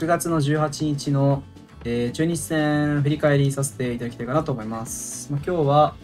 6月の18日の、えー中日戦振り返りさせていただきたいかなと思います。まあ、今日は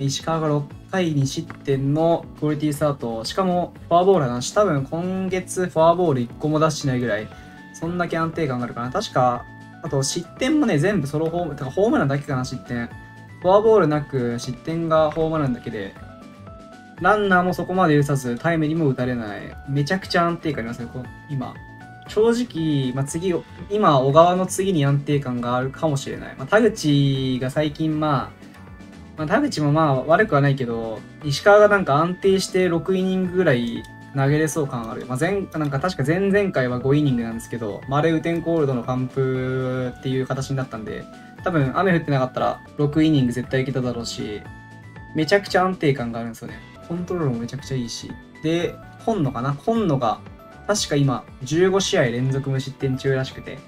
石川が6回2失点のクオリティスタート、しかもフォアボールなし、多分今月フォアボール1個も出してないぐらい、そんだけ安定感があるかな。確か、あと失点もね、全部ソロホーム、てかホームランだけかな、失点。フォアボールなく失点がホームランだけで、ランナーもそこまで許さず、タイムにも打たれない。めちゃくちゃ安定感ありますね、今。正直、まあ、次、今、小川の次に安定感があるかもしれない。まあ、田口が最近、まあ、まあ、田口もまあ悪くはないけど、石川がなんか安定して6イニングぐらい投げれそう感ある。まあ、前、なんか確か前々回は5イニングなんですけど、まあ、あれウテンコールドの完封っていう形になったんで、多分雨降ってなかったら6イニング絶対いけただろうし、めちゃくちゃ安定感があるんですよね。コントロールもめちゃくちゃいいし。で、今野かな？今野が、確か今、15試合連続無失点中らしくて、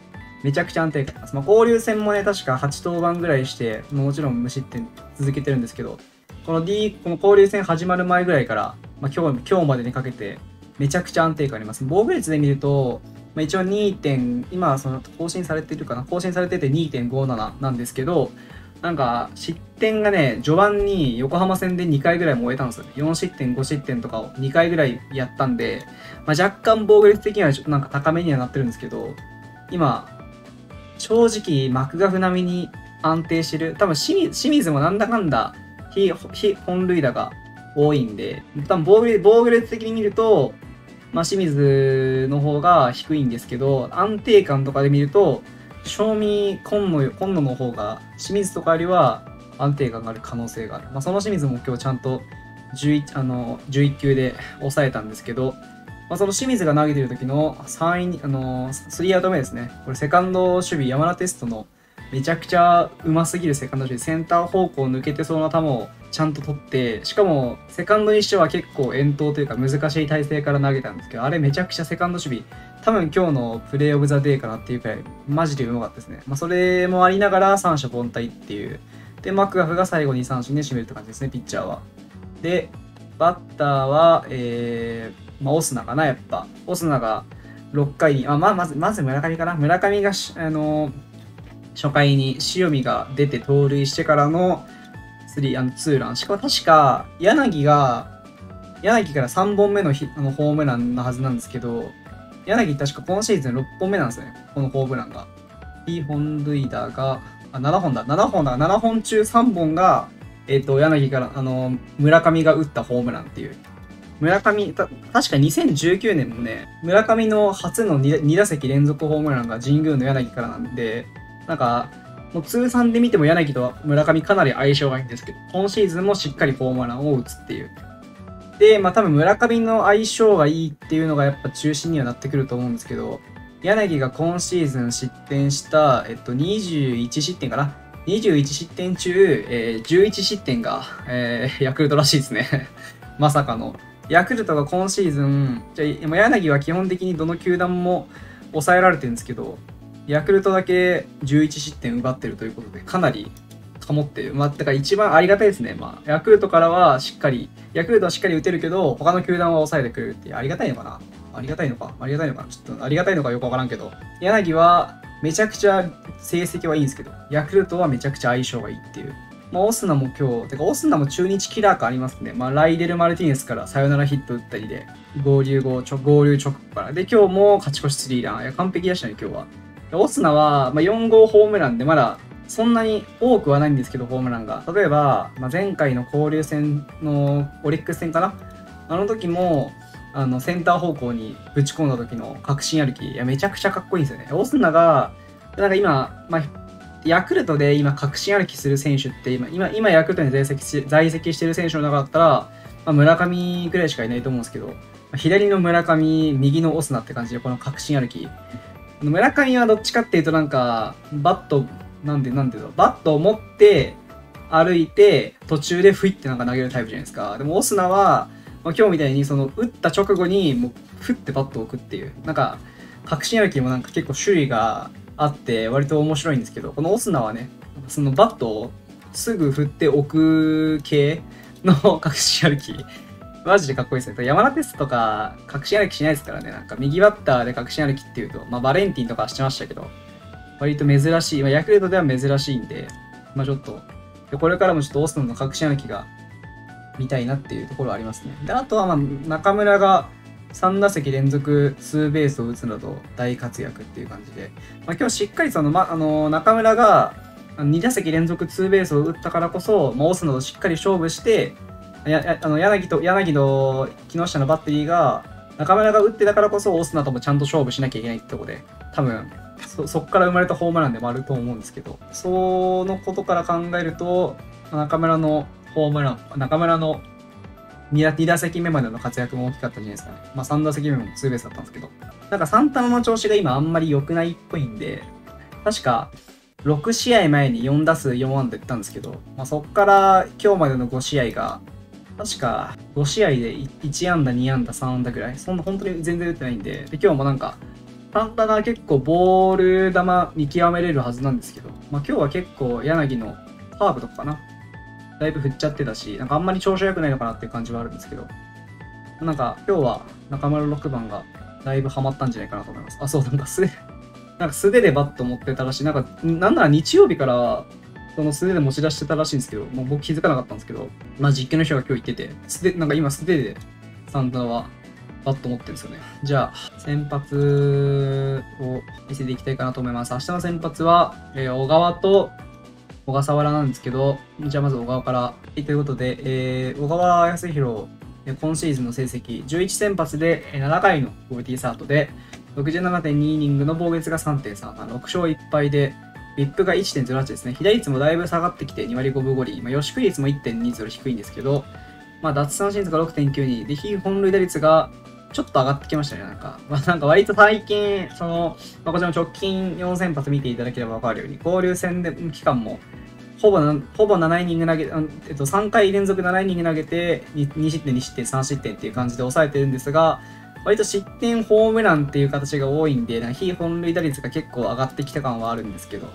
めちゃくちゃ安定感あります。まあ、交流戦もね、確か8登板ぐらいして、もちろん無失点続けてるんですけど、この D、この交流戦始まる前ぐらいから、まあ、今日、今日までにかけて、めちゃくちゃ安定感あります。防御率で見ると、まあ、一応2点、今、その、更新されてるかな？更新されてて2.57なんですけど、なんか、失点がね、序盤に横浜戦で2回ぐらい燃えたんですよね。4失点、5失点とかを2回ぐらいやったんで、まあ、若干防御率的にはちょっとなんか高めにはなってるんですけど、今、正直、マクガフ並みに安定してる。多分清水、もなんだかんだ、非、非本塁打が多いんで、多分防御防御率的に見ると、まあ、清水の方が低いんですけど、安定感とかで見ると、正味今野今野の方が清水とかよりは安定感がある可能性がある。まあ、その清水も今日ちゃんと 11, あの11球で抑えたんですけど、まあ、その清水が投げてる時の3位に、あの3アウト目ですね。これセカンド守備山田テストのめちゃくちゃうますぎるセカンド守備、センター方向を抜けてそうな球をちゃんと取って、しかもセカンドにしては結構遠投というか難しい体勢から投げたんですけど、あれめちゃくちゃセカンド守備、多分今日のプレーオブザデーかなっていうくらい、マジでうまかったですね。まあ、それもありながら三者凡退っていう。で、マクガフが最後に三振で締めるって感じですね、ピッチャーは。で、バッターは、えー、まあ、オスナかな、やっぱ。オスナが6回に、あまあ、まず、まず村上かな。村上がし、あの初回に塩見が出て盗塁してからのスリーあのツーラン。しかも確か、柳が、柳から3本目のヒあのホームランのはずなんですけど、柳確か今シーズン6本目なんですね、このホームランが。い本塁打が、あ、7本だ、7本だ、7本中3本が、えっ、と、柳から、あの、村上が打ったホームランっていう。村上、た確か2019年もね、村上の初の 2, 2打席連続ホームランが神宮の柳からなんで、なんか、もう通算で見ても柳と村上かなり相性がいいんですけど、今シーズンもしっかりホームランを打つっていう。で、まあ多分村上の相性がいいっていうのがやっぱ中心にはなってくると思うんですけど、柳が今シーズン失点した、えっと、21失点かな ?21 失点中、えー11失点が、えーヤクルトらしいですね。まさかの。ヤクルトが今シーズン、じゃ柳は基本的にどの球団も抑えられてるんですけど、ヤクルトだけ11失点奪ってるということで、かなり保ってる。まあ、だから一番ありがたいですね。まあ、ヤクルトからはしっかり、ヤクルトはしっかり打てるけど、他の球団は抑えてくれるって、ありがたいのかなありがたいのかありがたいのかちょっとありがたいのかよくわからんけど、柳はめちゃくちゃ成績はいいんですけど、ヤクルトはめちゃくちゃ相性がいいっていう。まあ、オスナも今日、てかオスナも中日キラー感ありますね。まあ、ライデル・マルティネスからサヨナラヒット打ったりで、合流後、合流直後から。で、今日も勝ち越しスリーラン。いや、完璧でしたね、今日は。オスナは、まあ、4号ホームランでまだそんなに多くはないんですけど、ホームランが。例えば、まあ、前回の交流戦のオリックス戦かなあの時も、あの、センター方向にぶち込んだ時の確信歩き、いや、めちゃくちゃかっこいいんですよね。オスナが、なんか今、まあ、ヤクルトで今確信歩きする選手って今、今、今ヤクルトに在籍し在籍してる選手の中だったら、まあ、村上ぐらいしかいないと思うんですけど、左の村上、右のオスナって感じで、この確信歩き。村上はどっちかっていうとなんか、バット、なんで、なんでだ、バットを持って歩いて、途中でふいってなんか投げるタイプじゃないですか。でもオスナは、まあ、今日みたいにその打った直後にもうふってバットを置くっていう。なんか、確信歩きもなんか結構種類があって割と面白いんですけど、このオスナはね、そのバットをすぐ振って置く系の 確信歩きマジでかっこいいですね。山田テスとか、確信歩きしないですからね。なんか、右バッターで確信歩きっていうと、まあ、バレンティンとかしてましたけど、割と珍しい、まあ、ヤクルトでは珍しいんで、まあ、ちょっと、これからもちょっとオスナの確信歩きが見たいなっていうところはありますね。で、あとは、まあ、中村が3打席連続ツーベースを打つなど大活躍っていう感じで、まあ、今日しっかりその、ま、あの、中村が2打席連続ツーベースを打ったからこそ、まあ、オスナとしっかり勝負して、あの柳と柳の木下のバッテリーが中村が打ってたからこそオスナともちゃんと勝負しなきゃいけないってとこで多分そそこから生まれたホームランでもあると思うんですけどそのことから考えると中村のホームラン中村の 2, 打席目までの活躍も大きかったんじゃないですかね。まあ3打席目もツーベースだったんですけど。なんかサンタナの調子が今あんまり良くないっぽいんで、確か6試合前に4打数4安打言ったんですけど、まあ、そこから今日までの5試合が確か5試合で1安打、2安打、3安打ぐらい。そんな本当に全然打ってないんで、で今日もなんか、サンタナ結構ボール球見極めれるはずなんですけど、まあ今日は結構柳のハーブとかかな。だいぶ振っちゃってたし、なんかあんまり調子良くないのかなっていう感じはあるんですけど、なんか今日は中丸6番がだいぶハマったんじゃないかなと思います。あ、そう、なんか素手、なんか素手でバット持ってたらしい。なんか、なんなら日曜日からその素手で持ち出してたらしいんですけど、もう僕気づかなかったんですけど、まあ実況の人が今日言ってて、素手、なんか今素手でサンダーはバット持ってるんですよね。じゃあ、先発を見せていきたいかなと思います。明日の先発は、えー、小川と小笠原なんですけど、じゃあまず小川から。ということで、えー、小川康弘、今シーズンの成績、11先発で7回のクオリティスタートで、67.2イニングの防御率が3.3、6勝1敗で、ビップが1.08ですね。被打率もだいぶ下がってきて2割5分5厘。まあ、予祝率も1.20低いんですけど、まあ、奪三振率が6.92。で、非本塁打率がちょっと上がってきましたね。なんか、まあ、なんか割と最近、その、まあ、こちらも直近4先発見ていただければわかるように、交流戦で期間も、ほぼ、ほぼ7イニング投げ、えっと、3回連続7イニング投げて2、2失点、2失点、3失点っていう感じで抑えてるんですが、割と失点ホームランっていう形が多いんで、ん非本塁打率が結構上がってきた感はあるんですけど、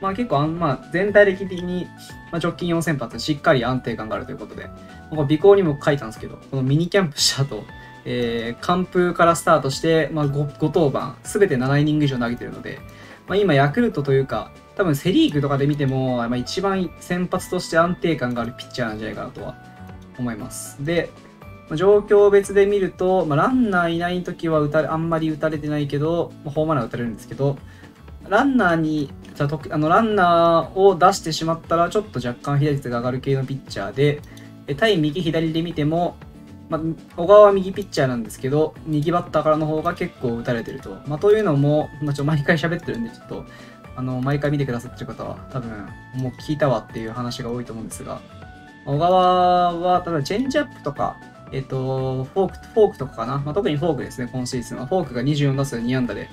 まあ結構あん、まあ、全体的に、まあ、直近4先発しっかり安定感があるということで、この尾行にも書いたんですけど、このミニキャンプした後、えー、完封からスタートして、まあ5、5登板、すべて7イニング以上投げてるので、まあ、今ヤクルトというか、多分セリーグとかで見ても、まあ、一番先発として安定感があるピッチャーなんじゃないかなとは思います。で、状況別で見ると、まあ、ランナーいない時は打たれあんまり打たれてないけど、まあ、ホームラン打たれるんですけど、ランナーに、あのランナーを出してしまったら、ちょっと若干被打率が上がる系のピッチャーで、対右左で見ても、まあ、小川は右ピッチャーなんですけど、右バッターからの方が結構打たれてると。まあ、というのも、まあ、ちょ毎回喋ってるんで、ちょっと、あの、毎回見てくださってる方は、多分、もう聞いたわっていう話が多いと思うんですが、小川は、例えばチェンジアップとか、えっ、と、フォーク、フォークとかかな？まあ、特にフォークですね、今シーズンは。フォークが24打数2安打で、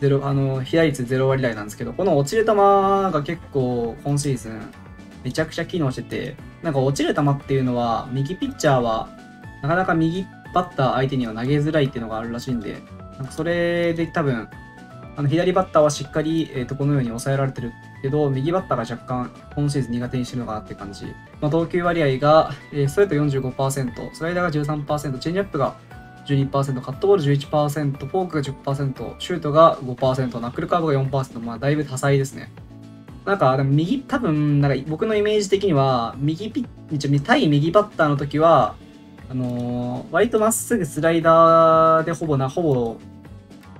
ゼロ、あの、被打率0割台なんですけど、この落ちる球が結構今シーズンめちゃくちゃ機能してて、なんか落ちる球っていうのは、右ピッチャーはなかなか右バッター相手には投げづらいっていうのがあるらしいんで、なんかそれで多分、あの左バッターはしっかり、えー、とこのように抑えられてるけど、右バッターが若干今シーズン苦手にしてるのかなって感じ。まあ、投球割合が、えー、ストレート45%、スライダーが13%、チェンジアップが12%、カットボール11%、フォークが10%、シュートが5%、ナックルカーブが4%、まあだいぶ多彩ですね。なんか、でも右、多分、なんか僕のイメージ的には、右ピッ、対右バッターの時は、あのー、割とまっすぐスライダーでほぼな、ほぼ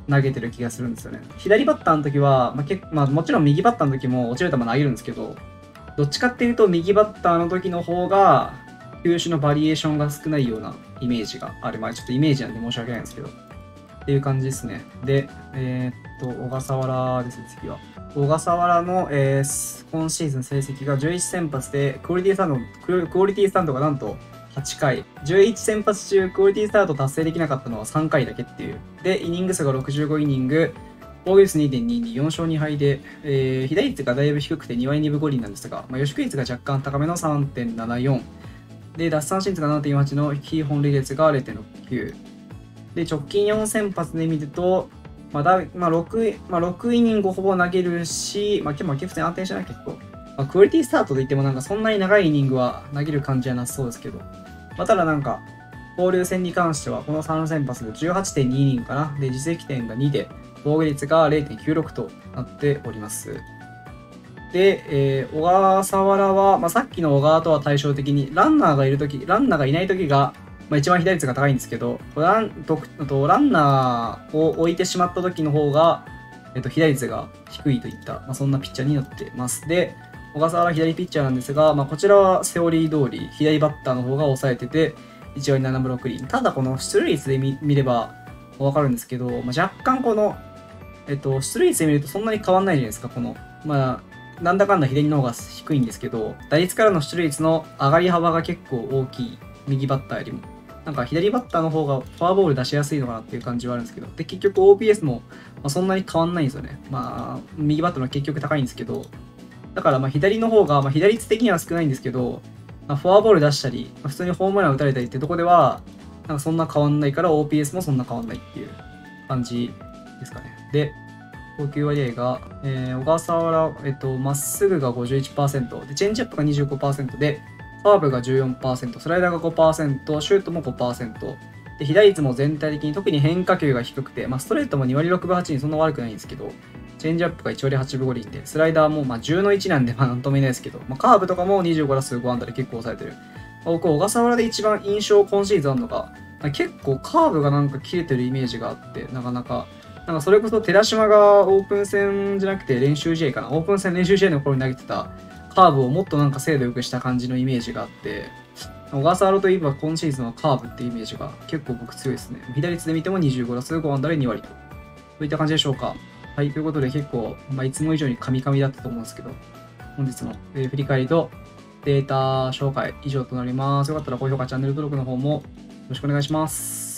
投げてる気がするんですよね。左バッターの時は、まあ、けまあ、もちろん右バッターの時も落ちる球投げるんですけど、どっちかっていうと右バッターの時の方が、球種のバリエーションが少ないようなイメージがある。まあちょっとイメージなんで申し訳ないんですけど。っていう感じですね。で、えー、っと、小笠原ですね、次は。小笠原の、えー、今シーズン成績が11先発で、クオリティスタンド、クオリティスタンドがなんと8回。11先発中、クオリティスタート達成できなかったのは3回だけっていう。で、イニング数が65イニング、防御率2.22、4勝2敗で、えー、被打率がだいぶ低くて2割2分5厘なんですが、まあ、予祝率が若干高めの3.74。で、奪三振率が7.48の非本塁率が0.69。で、直近4先発で見ると、まだ、まあ6、まあ、6イニングほぼ投げるし、まあ、今日も普通に安定してない結構。まあ、クオリティスタートで言ってもなんかそんなに長いイニングは投げる感じはなさそうですけど、まあ、ただなんか、交流戦に関しては、この3先発で18.2イニングかな。で、実績点が2で、防御率が0.96となっております。で、えー、小笠原は、まあ、さっきの小川とは対照的に、ランナーがいるとき、ランナーがいないときが、まあ、一番被打率が高いんですけど、ランととランナーを置いてしまったときの方が、えっと、被打率が低いといった、まあ、そんなピッチャーになってます。で、小笠原左ピッチャーなんですが、まあ、こちらはセオリー通り、左バッターの方が抑えてて、1割7分6厘。ただ、この出塁率で見ればわかるんですけど、まあ、若干この、えっと、出塁率で見るとそんなに変わんないじゃないですか、この、まあ、なんだかんだ左の方が低いんですけど、打率からの出塁率の上がり幅が結構大きい、右バッターよりも。なんか左バッターの方がフォアボール出しやすいのかなっていう感じはあるんですけど、で、結局 OPS も、まそんなに変わんないんですよね。まあ、右バッターの結局高いんですけど、だからまあ左の方が、まあ、左率的には少ないんですけど、まあ、フォアボール出したり、まあ、普通にホームラン打たれたりってとこでは、なんかそんな変わんないから OPS もそんな変わんないっていう感じですかね。で、投球割合が、えー、小笠原、えっと、まっすぐが51%、で、チェンジアップが25%で、カーブが14%、スライダーが5%、シュートも5%、で、被打率も全体的に特に変化球が低くて、まあ、ストレートも2割6分8厘そんな悪くないんですけど、チェンジアップが1割8分5厘で、スライダーもまあ10の1なんで、まあなんとも言えないですけど、まあ、カーブとかも25打数5安打で結構抑えてる。あ僕、小笠原で一番印象今シーズンあるのが、結構カーブがなんか切れてるイメージがあって、なかなか、なんかそれこそ寺島がオープン戦じゃなくて練習試合かな、オープン戦練習試合の頃に投げてたカーブをもっとなんか精度良くした感じのイメージがあって、小笠原といえば今シーズンはカーブっていうイメージが結構僕強いですね。左率で見ても25打数5安打で2割と。そういった感じでしょうか。はい、ということで結構、まあ、いつも以上にカミカミだったと思うんですけど、本日の、え振り返りとデータ紹介以上となります。よかったら高評価、チャンネル登録の方もよろしくお願いします。